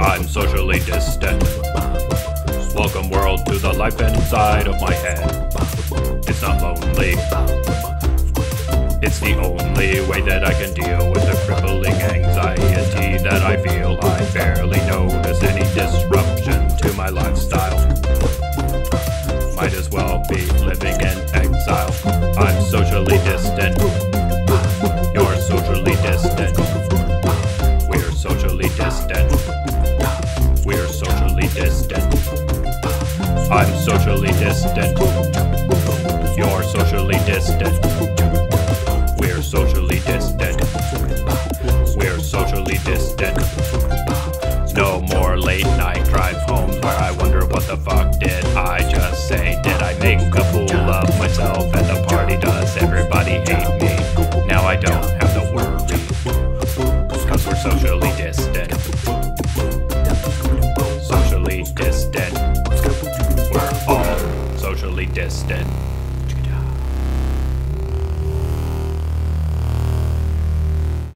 I'm socially distant. Welcome, world, to the life inside of my head. It's not lonely. It's the only way that I can deal with the crippling anxiety distant. You're socially distant. We're socially distant. We're socially distant. I'm socially distant. You're socially distant. We're socially distant. We're socially distant. No more late night drive homes where I wonder what the fuck did I just say? Distant. Socially distant. We're all socially distant.